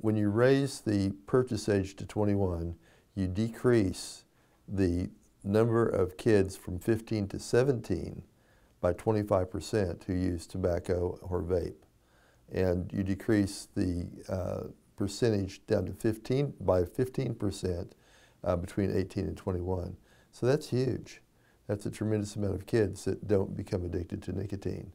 When you raise the purchase age to 21, you decrease the number of kids from 15 to 17 by 25% who use tobacco or vape. And you decrease the uh, percentage down to 15 by 15% uh, between 18 and 21. So that's huge. That's a tremendous amount of kids that don't become addicted to nicotine.